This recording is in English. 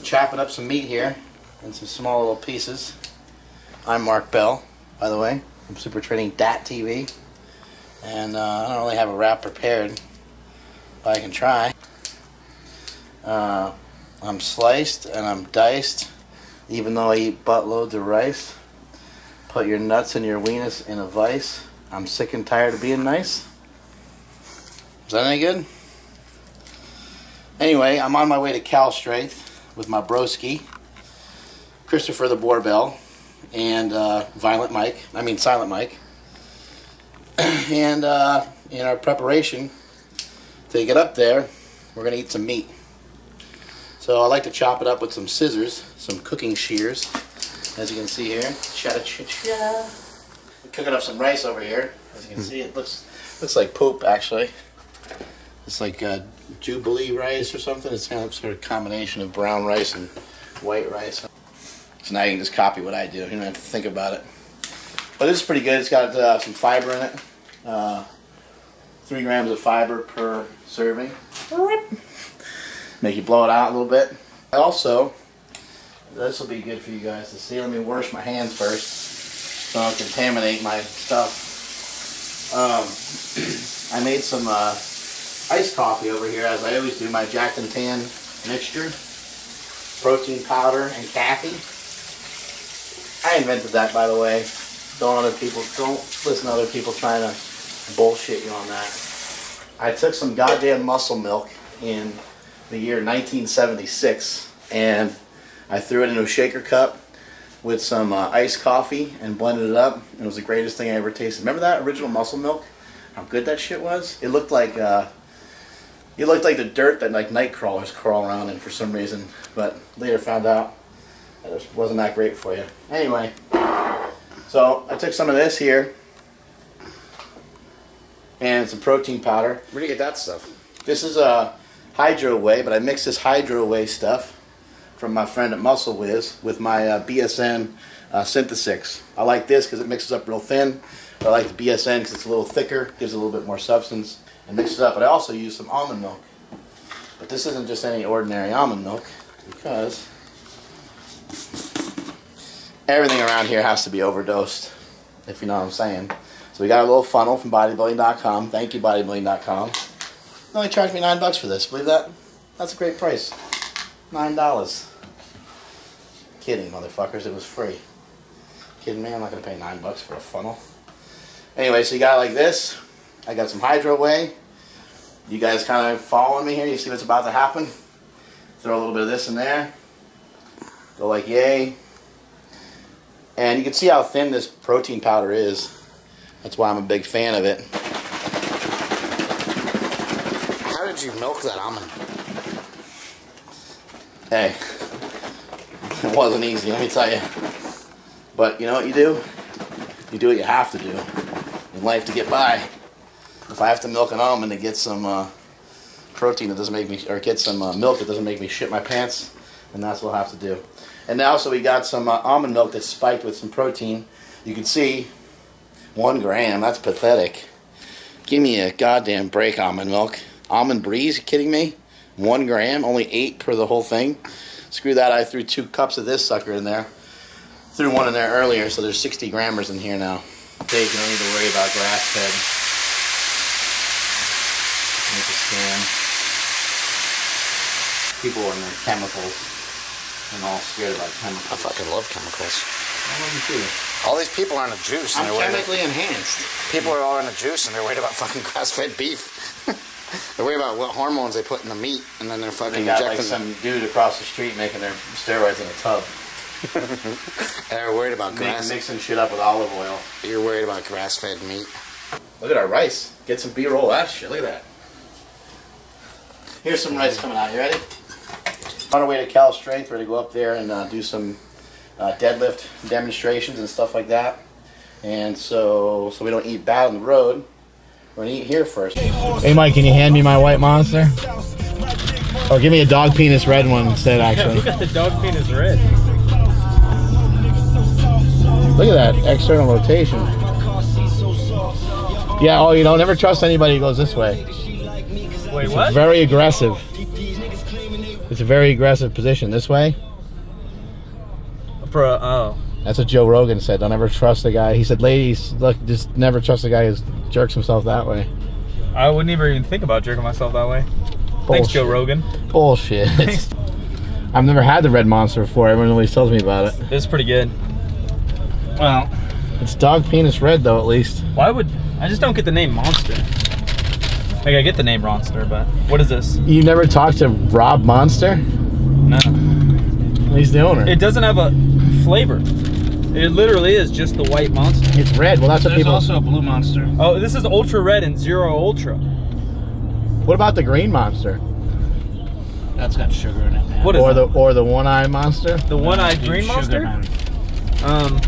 chopping up some meat here in some small little pieces. I'm Mark Bell, by the way, from Super Training dot TV. And uh, I don't really have a wrap prepared, but I can try. Uh, I'm sliced and I'm diced, even though I eat buttloads of rice. Put your nuts and your weenus in a vice. I'm sick and tired of being nice. Is that any good? Anyway, I'm on my way to Cal Strength with my broski, Christopher the Boorbell, and uh, Violent Mike. I mean Silent Mike. and uh, in our preparation to get up there, we're gonna eat some meat. So I like to chop it up with some scissors, some cooking shears, as you can see here. Cha cha. We're cooking up some rice over here. As you can see, it looks looks like poop actually. It's like uh, Jubilee rice or something. It's kind of sort of a combination of brown rice and white rice. So now you can just copy what I do. You don't have to think about it. But this is pretty good. It's got uh, some fiber in it. Uh, three grams of fiber per serving. Make you blow it out a little bit. Also, this will be good for you guys to see. Let me wash my hands first so I don't contaminate my stuff. Um, I made some uh, iced coffee over here, as I always do, my Jack and Tan mixture, protein powder, and caffeine. I invented that, by the way. Don't other people, don't listen to other people trying to bullshit you on that. I took some goddamn muscle milk in the year 1976, and I threw it into a shaker cup with some uh, iced coffee and blended it up. It was the greatest thing I ever tasted. Remember that original muscle milk? How good that shit was? It looked like uh, it looked like the dirt that like night crawlers crawl around in for some reason, but later found out that it wasn't that great for you. Anyway, so I took some of this here and some protein powder. Where do you get that stuff? This is a Hydro Whey, but I mixed this Hydro Whey stuff from my friend at Muscle Wiz with my uh, BSN uh, Syntha-6. I like this because it mixes up real thin. I like the BSN because it's a little thicker, gives a little bit more substance, and mix it up. But I also use some almond milk. But this isn't just any ordinary almond milk because everything around here has to be overdosed, if you know what I'm saying. So we got a little funnel from bodybuilding.com. Thank you, bodybuilding.com. They only charged me nine bucks for this. Believe that? That's a great price. Nine dollars. Kidding, motherfuckers. It was free. Kidding me? I'm not gonna pay nine bucks for a funnel. Anyway, so you got like this. I got some Hydro Whey. You guys kind of following me here? You see what's about to happen? Throw a little bit of this in there. Go like yay. And you can see how thin this protein powder is. That's why I'm a big fan of it. How did you milk that almond? Hey, it wasn't easy, let me tell you. But you know what you do? You do what you have to do in life to get by. If I have to milk an almond to get some uh, protein that doesn't make me, or get some uh, milk that doesn't make me shit my pants, then that's what I'll have to do. And now, so we got some uh, almond milk that's spiked with some protein. You can see one gram. That's pathetic. Give me a goddamn break, almond milk. Almond breeze? Kidding me? One gram, only eight per the whole thing. Screw that. I threw two cups of this sucker in there. Threw one in there earlier, so there's 60 grammars in here now. You don't need to worry about grass fed. Make a scan. People are in their chemicals and all scared about chemicals. I fucking love chemicals. I love them too. All these people are on a juice and I'm they're worried chemically enhanced. People are all on a juice and they're worried about fucking grass-fed beef. they're worried about what hormones they put in the meat and then they're They fucking got like injecting some dude across the street making their steroids in a tub. They're worried about Mix, mixing shit up with olive oil. You're worried about grass-fed meat. Look at our rice. Get some B-roll of that shit. Look at that. Here's some rice coming out. You ready? On our way to Cal Strength, we're going to go up there and uh, do some uh, deadlift demonstrations and stuff like that. And so, so we don't eat bad on the road, we're going to eat here first. Hey Mike, can you hand me my white monster? Or give me a dog penis red one instead, actually. Look at the dog penis red. Look at that external rotation. Yeah, oh, you don't never trust anybody who goes this way. Wait, It's what? very aggressive. It's a very aggressive position. This way. For a, oh, That's what Joe Rogan said. Don't ever trust a guy. He said, ladies, look, just never trust a guy who jerks himself that way. I would never even think about jerking myself that way. Thanks, Joe Bullshit. Rogan. Bullshit. I've never had the red monster before. Everyone always tells me about it. It's pretty good. Well, It's dog penis red though, at least. why would I just don't get the name Monster? Like I get the name Monster, but what is this? You never talked to Rob Monster? No, He's the owner. it doesn't have a flavor. It literally is just the white Monster. it's red. Well, that's what There's people. also a blue monster. Oh, this is Ultra Red and Zero Ultra. What about the green monster? That's got sugar in it, man. What is Or it? the or the one eye monster? The one-eyed green sugar, monster? man. Um,